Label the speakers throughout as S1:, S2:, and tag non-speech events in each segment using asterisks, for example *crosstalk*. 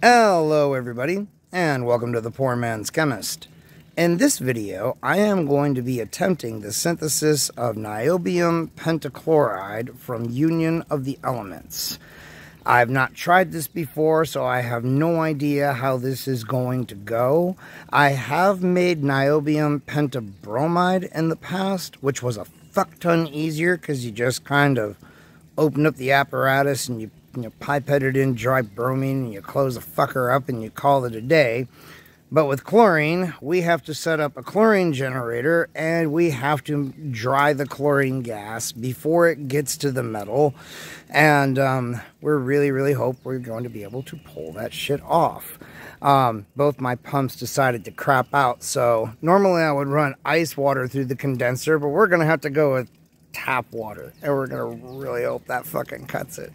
S1: Hello everybody, and welcome to the Poor Man's Chemist. In this video, I am going to be attempting the synthesis of niobium pentachloride from Union of the Elements. I've not tried this before, so I have no idea how this is going to go. I have made niobium pentabromide in the past, which was a fuck ton easier because you just kind of open up the apparatus and you you pipette it in dry bromine and you close the fucker up and you call it a day. But with chlorine, we have to set up a chlorine generator and we have to dry the chlorine gas before it gets to the metal. And um, we're really, really hope we're going to be able to pull that shit off. Um, both my pumps decided to crap out. So normally I would run ice water through the condenser, but we're going to have to go with tap water. And we're going to really hope that fucking cuts it.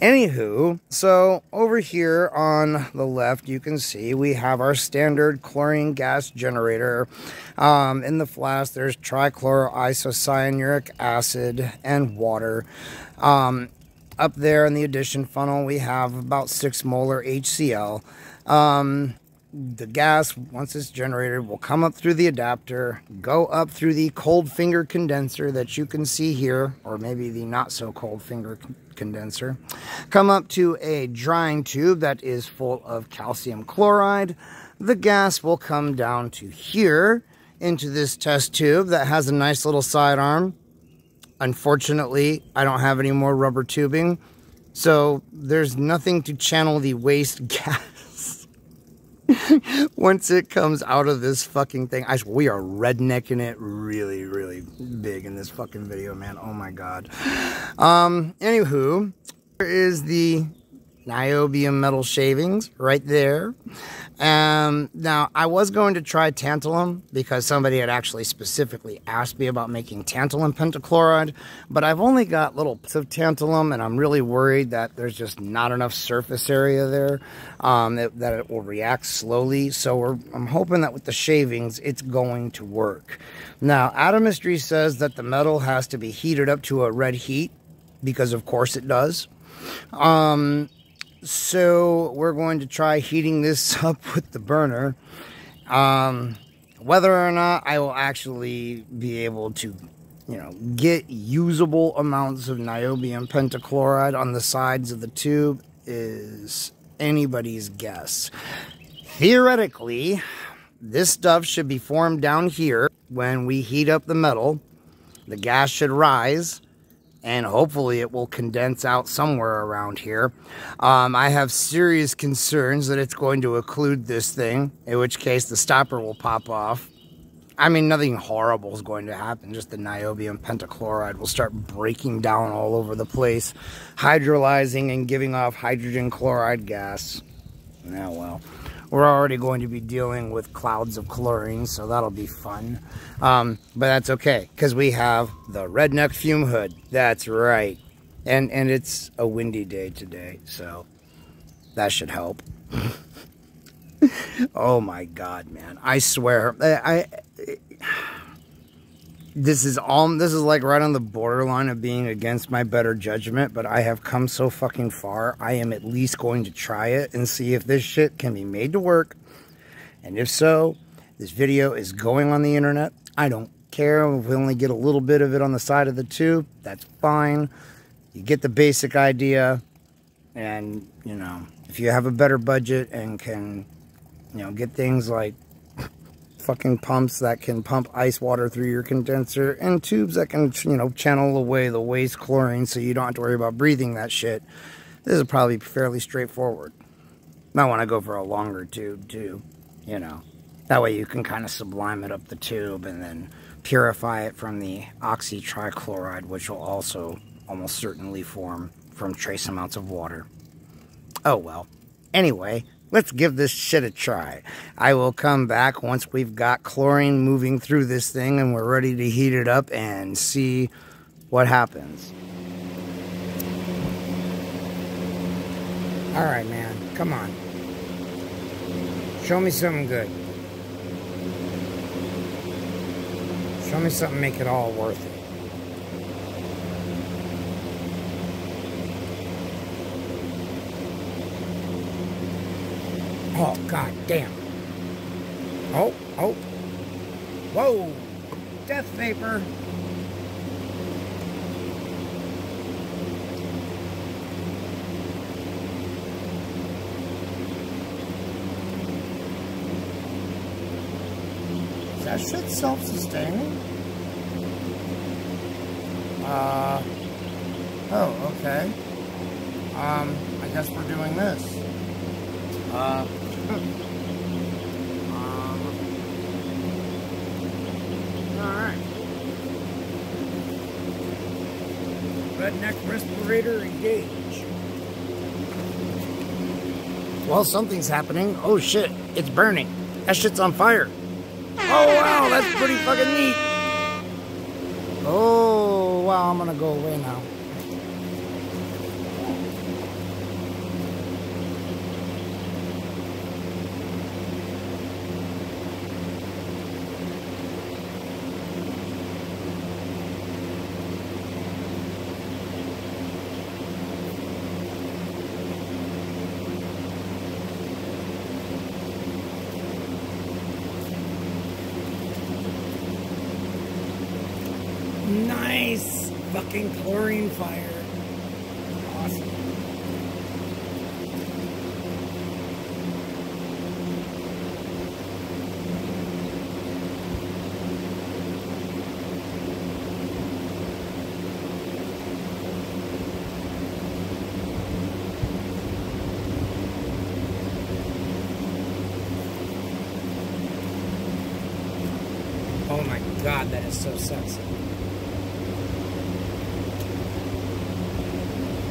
S1: Anywho, so over here on the left, you can see we have our standard chlorine gas generator. Um, in the flask, there's trichloroisocyanuric acid and water. Um, up there in the addition funnel, we have about 6 molar HCl. Um, the gas, once it's generated, will come up through the adapter, go up through the cold finger condenser that you can see here, or maybe the not so cold finger condenser, come up to a drying tube that is full of calcium chloride. The gas will come down to here into this test tube that has a nice little sidearm. Unfortunately, I don't have any more rubber tubing, so there's nothing to channel the waste *laughs* gas *laughs* once it comes out of this fucking thing, I, we are rednecking it really, really big in this fucking video, man. Oh my god. Um, anywho, there is the niobium metal shavings right there. Um, now, I was going to try tantalum because somebody had actually specifically asked me about making tantalum pentachloride, but I've only got little bits of tantalum and I'm really worried that there's just not enough surface area there um, that, that it will react slowly. So I'm hoping that with the shavings, it's going to work. Now, Atomistry says that the metal has to be heated up to a red heat because of course it does. Um, so we're going to try heating this *laughs* up with the burner. Um, whether or not I will actually be able to, you know, get usable amounts of niobium pentachloride on the sides of the tube is anybody's guess. Theoretically, this stuff should be formed down here when we heat up the metal. The gas should rise and hopefully it will condense out somewhere around here. Um, I have serious concerns that it's going to occlude this thing, in which case the stopper will pop off. I mean, nothing horrible is going to happen. Just the niobium pentachloride will start breaking down all over the place, hydrolyzing and giving off hydrogen chloride gas. Yeah, well we're already going to be dealing with clouds of chlorine, so that'll be fun. Um, but that's okay, because we have the redneck fume hood. That's right. And, and it's a windy day today, so that should help. *laughs* oh my god, man. I swear. I, I this is all this is like right on the borderline of being against my better judgment but i have come so fucking far i am at least going to try it and see if this shit can be made to work. And if so this video is going on the internet. I don't care if we only get a little bit of it on the side of the tube. That's fine. You get the basic idea. And you know if you have a better budget and can you know get things like fucking pumps that can pump ice water through your condenser and tubes that can, you know, channel away the waste chlorine so you don't have to worry about breathing that shit. This is probably fairly straightforward. Might want to go for a longer tube too, you know. That way you can kind of sublime it up the tube and then purify it from the oxytrichloride, which will also almost certainly form from trace amounts of water. Oh well. Anyway, Let's give this shit a try. I will come back once we've got chlorine moving through this thing and we're ready to heat it up and see what happens. All right, man. Come on. Show me something good. Show me something make it all worth it. Oh, god damn. Oh, oh. Whoa. Death vapor. Is that shit self-sustaining? Uh, oh, okay. Um, I guess we're doing this. Uh, um, alright. Redneck respirator engage. Well, something's happening. Oh shit, it's burning. That shit's on fire. Oh wow, that's pretty fucking neat. Oh wow, I'm gonna go away now. Nice fucking chlorine fire. Oh my god, that is so sexy.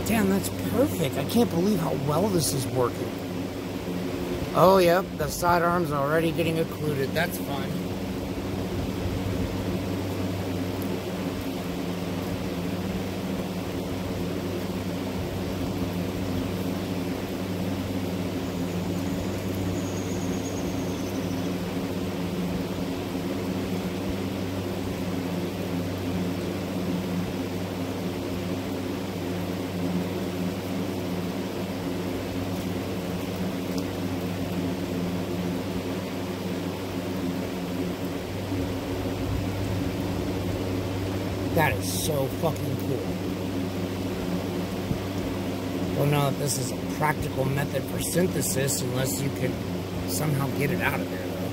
S1: Damn, that's perfect. I can't believe how well this is working. Oh, yep, the sidearm's already getting occluded. That's fine. That is so fucking cool. Don't know if this is a practical method for synthesis unless you can somehow get it out of there, though.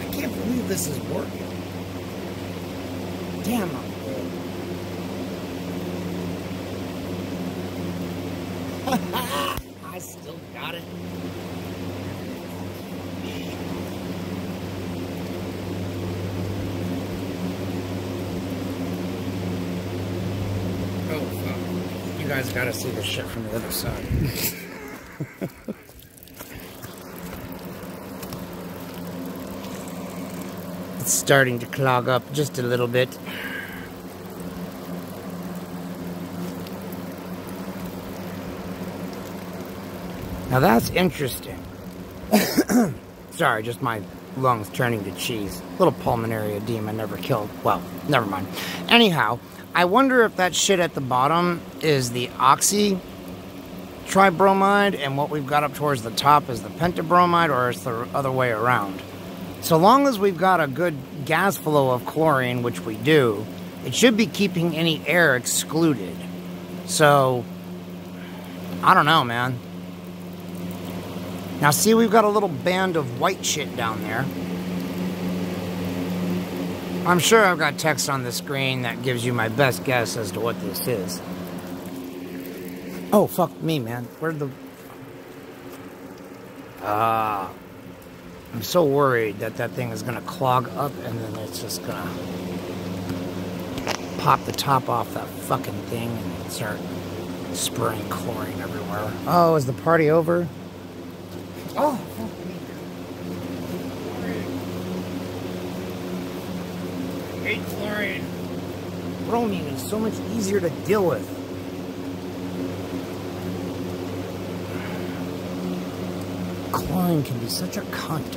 S1: I can't believe this is working. Damn, I'm good. *laughs* I still got it. Oh, fuck. You guys gotta see this shit from the other side. *laughs* it's starting to clog up just a little bit. Now that's interesting. *coughs* Sorry, just my lungs turning to cheese. Little pulmonary edema never killed. Well, never mind. Anyhow, I wonder if that shit at the bottom is the oxy tribromide and what we've got up towards the top is the pentabromide or it's the other way around. So long as we've got a good gas flow of chlorine, which we do, it should be keeping any air excluded. So, I don't know, man. Now see, we've got a little band of white shit down there. I'm sure I've got text on the screen that gives you my best guess as to what this is. Oh, fuck me, man. Where'd the... Ah. I'm so worried that that thing is going to clog up and then it's just going to pop the top off that fucking thing and start spraying chlorine everywhere. Oh, is the party over? Oh, fuck me. Hate chlorine. Bromine is so much easier to deal with. Chlorine can be such a cunt.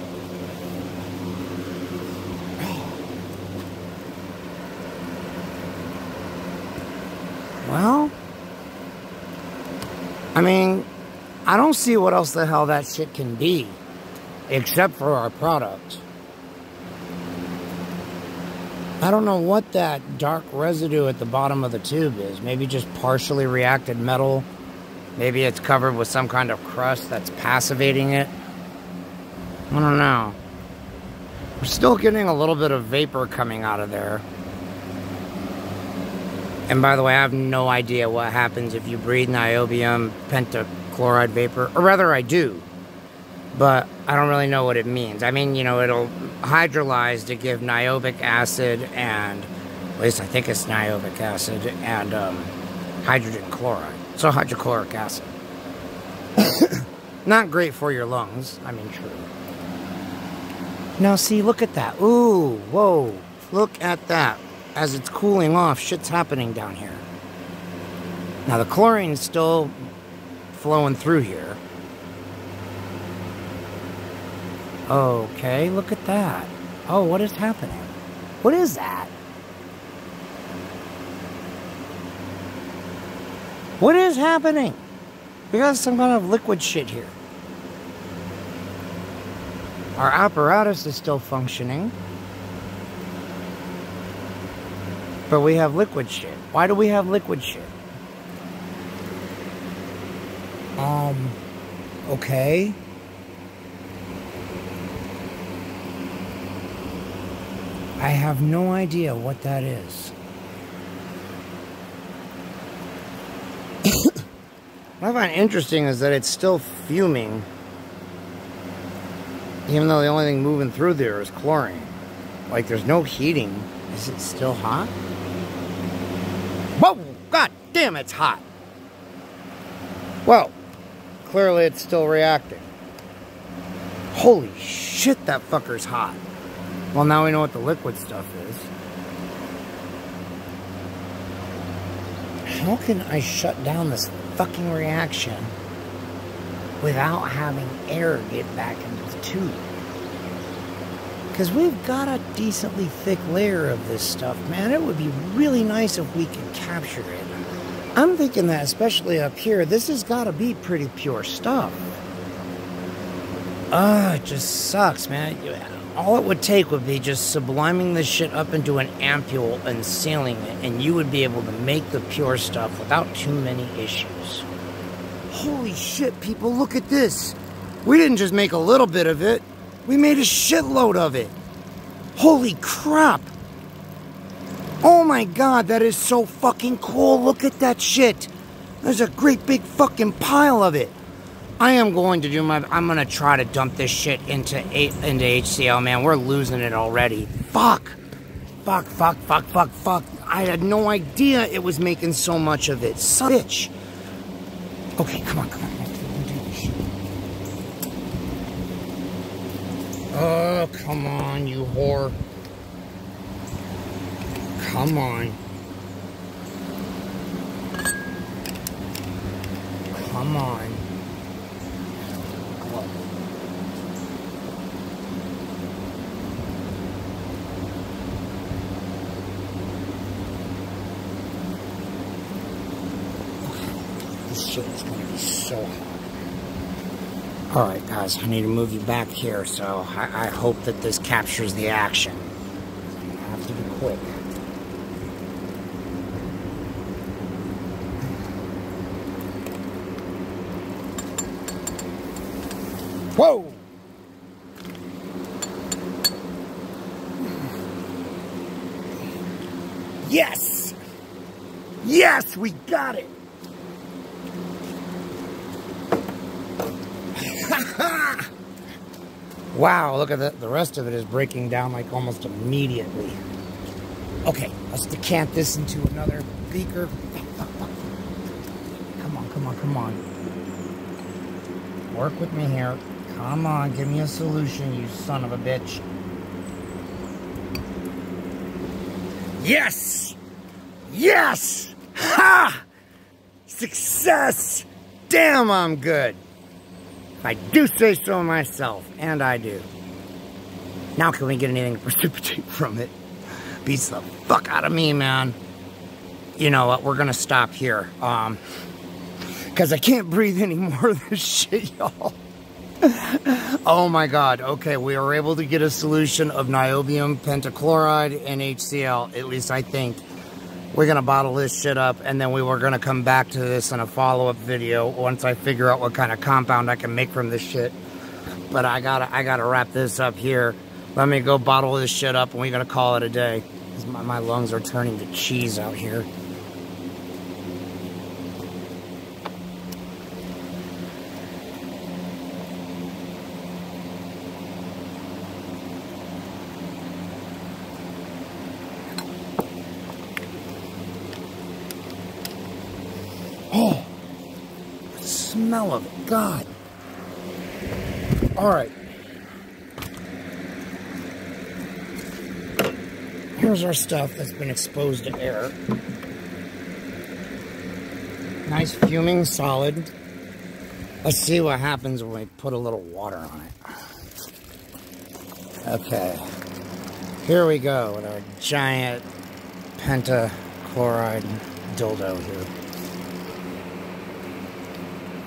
S1: Well, I mean, I don't see what else the hell that shit can be. Except for our product. I don't know what that dark residue at the bottom of the tube is. Maybe just partially reacted metal. Maybe it's covered with some kind of crust that's passivating it. I don't know. We're still getting a little bit of vapor coming out of there. And by the way, I have no idea what happens if you breathe niobium pentachloride vapor. Or rather, I do. But I don't really know what it means. I mean, you know, it'll hydrolyze to give niobic acid and, at least I think it's niobic acid, and um, hydrogen chloride. So hydrochloric acid. *coughs* Not great for your lungs. I mean, true. Now, see, look at that. Ooh, whoa. Look at that as it's cooling off, shit's happening down here. Now the chlorine's still flowing through here. Okay, look at that. Oh, what is happening? What is that? What is happening? We got some kind of liquid shit here. Our apparatus is still functioning. But we have liquid shit. Why do we have liquid shit? Um, okay. I have no idea what that is. *coughs* what I find interesting is that it's still fuming. Even though the only thing moving through there is chlorine. Like there's no heating. Is it still hot? Whoa! God damn, it's hot. Well, clearly it's still reacting. Holy shit, that fucker's hot. Well, now we know what the liquid stuff is. How can I shut down this fucking reaction without having air get back into the tube? Because we've got a decently thick layer of this stuff, man. It would be really nice if we could capture it. I'm thinking that, especially up here, this has got to be pretty pure stuff. Ah, uh, it just sucks, man. All it would take would be just subliming this shit up into an ampule and sealing it, and you would be able to make the pure stuff without too many issues. Holy shit, people, look at this. We didn't just make a little bit of it. We made a shitload of it. Holy crap. Oh my god, that is so fucking cool. Look at that shit. There's a great big fucking pile of it. I am going to do my I'm gonna try to dump this shit into into HCl, man. We're losing it already. Fuck. Fuck, fuck, fuck, fuck, fuck. I had no idea it was making so much of it. Son bitch. Okay, come on, come on. Oh, come on, you whore. Come on. Come on. This shit is going to be so hot. Alright guys, I need to move you back here, so I, I hope that this captures the action. I'm have to be quick. Whoa! Yes! Yes, we got it! Wow, look at that. The rest of it is breaking down like almost immediately. Okay, let's decant this into another beaker. Come on, come on, come on. Work with me here. Come on, give me a solution, you son of a bitch. Yes! Yes! Ha! Success! Damn, I'm good. I do say so myself, and I do. Now can we get anything *laughs* to precipitate from it? Beats the fuck out of me, man. You know what, we're gonna stop here. Um, Because I can't breathe any more of this *laughs* shit, y'all. oh my god. Okay, we were able to get a solution of niobium pentachloride and HCl, at least I think. We're going to bottle this shit up, and then we were going to come back to this in a follow-up video once I figure out what kind of compound I can make from this shit. But I gotta, I gotta wrap this up here. Let me go bottle this shit up, and we're going to call it a day. My, my lungs are turning to cheese out here. Oh, smell of. God. All right. Here's our stuff that's been exposed to air. Nice fuming solid. Let's see what happens when we put a little water on it. Okay. Here we go with our giant pentachloride dildo here.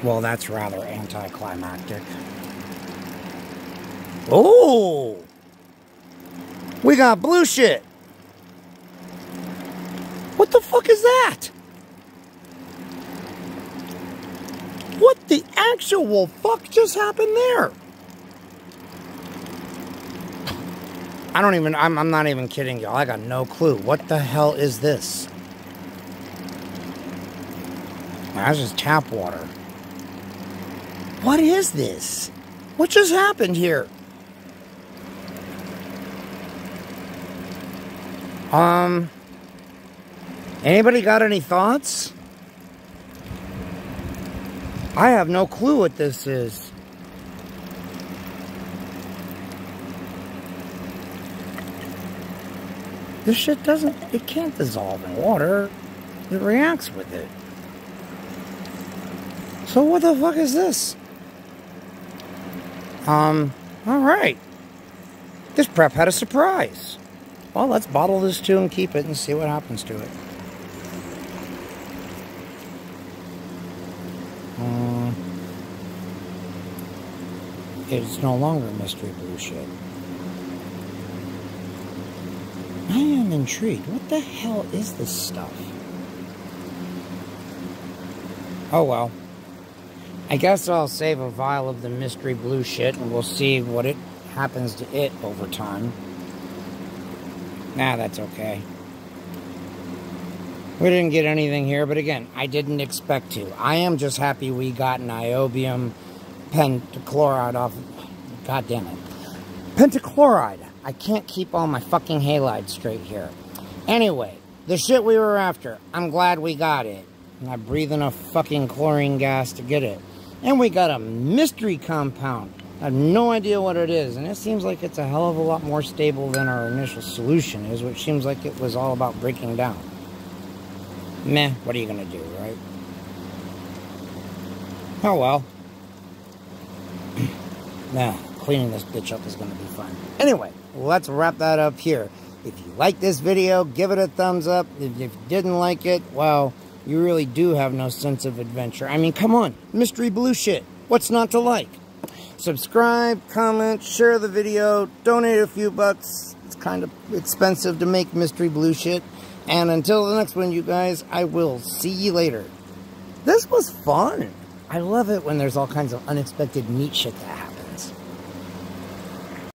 S1: Well, that's rather anticlimactic. Oh! We got blue shit! What the fuck is that? What the actual fuck just happened there? I don't even, I'm, I'm not even kidding y'all. I got no clue. What the hell is this? That's just tap water. What is this? What just happened here? Um, anybody got any thoughts? I have no clue what this is. This shit doesn't, it can't dissolve in water. It reacts with it. So what the fuck is this? Um, all right. This prep had a surprise. Well, let's bottle this too and keep it and see what happens to it. Uh, it's no longer mystery blue shit. I am intrigued. What the hell is this stuff? Oh well. I guess I'll save a vial of the mystery blue shit and we'll see what it happens to it over time. Nah, that's okay. We didn't get anything here, but again, I didn't expect to. I am just happy we got niobium pentachloride off. God damn it. Pentachloride. I can't keep all my fucking halides straight here. Anyway, the shit we were after, I'm glad we got it. And I breathe enough fucking chlorine gas to get it. And we got a mystery compound. I have no idea what it is, and it seems like it's a hell of a lot more stable than our initial solution is, which seems like it was all about breaking down. Meh, what are you going to do, right? Oh well. *clears throat* now, cleaning this bitch up is going to be fun. Anyway, let's wrap that up here. If you like this video, give it a thumbs up. If you didn't like it, well you really do have no sense of adventure. I mean, come on, mystery blue shit. What's not to like? Subscribe, comment, share the video, donate a few bucks. It's kind of expensive to make mystery blue shit. And until the next one, you guys, I will see you later. This was fun. I love it when there's all kinds of unexpected neat shit that happens.